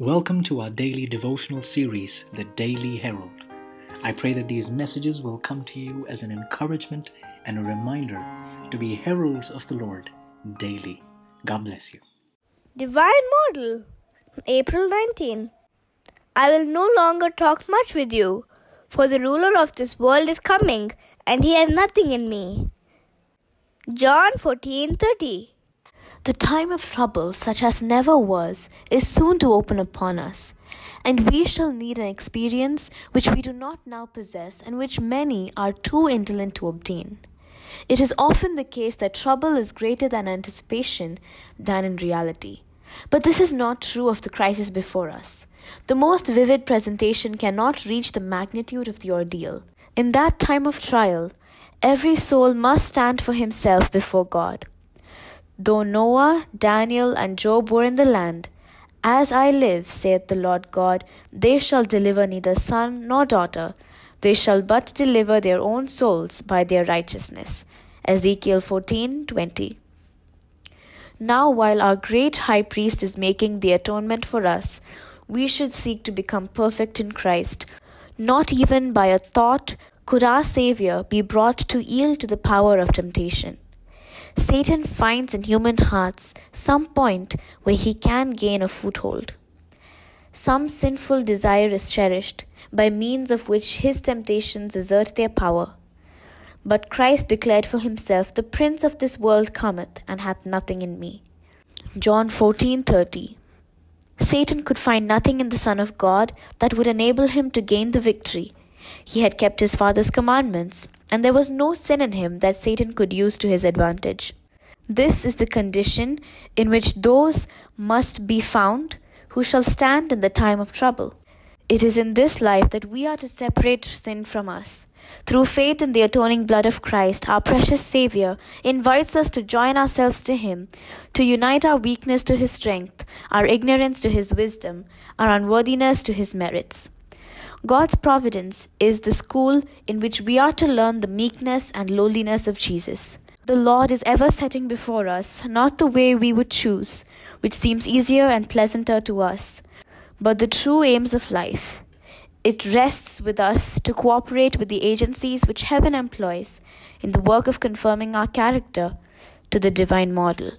Welcome to our daily devotional series, The Daily Herald. I pray that these messages will come to you as an encouragement and a reminder to be heralds of the Lord daily. God bless you. Divine Model, April 19. I will no longer talk much with you, for the ruler of this world is coming, and he has nothing in me. John 14:30 the time of trouble, such as never was, is soon to open upon us, and we shall need an experience which we do not now possess and which many are too indolent to obtain. It is often the case that trouble is greater than anticipation than in reality. But this is not true of the crisis before us. The most vivid presentation cannot reach the magnitude of the ordeal. In that time of trial, every soul must stand for himself before God. Though Noah, Daniel, and Job were in the land, as I live, saith the Lord God, they shall deliver neither son nor daughter, they shall but deliver their own souls by their righteousness. Ezekiel 14:20. Now, while our great high priest is making the atonement for us, we should seek to become perfect in Christ. Not even by a thought could our Savior be brought to yield to the power of temptation. Satan finds in human hearts some point where he can gain a foothold. Some sinful desire is cherished, by means of which his temptations exert their power. But Christ declared for himself, The prince of this world cometh, and hath nothing in me. John 14:30. Satan could find nothing in the Son of God that would enable him to gain the victory. He had kept his Father's commandments, and there was no sin in him that Satan could use to his advantage. This is the condition in which those must be found who shall stand in the time of trouble. It is in this life that we are to separate sin from us. Through faith in the atoning blood of Christ, our precious Savior invites us to join ourselves to Him, to unite our weakness to His strength, our ignorance to His wisdom, our unworthiness to His merits. God's providence is the school in which we are to learn the meekness and lowliness of Jesus. The Lord is ever setting before us not the way we would choose, which seems easier and pleasanter to us, but the true aims of life. It rests with us to cooperate with the agencies which heaven employs in the work of confirming our character to the divine model.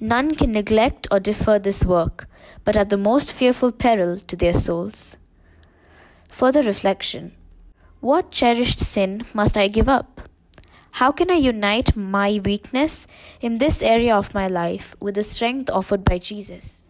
None can neglect or defer this work, but at the most fearful peril to their souls. Further reflection What cherished sin must I give up? How can I unite my weakness in this area of my life with the strength offered by Jesus?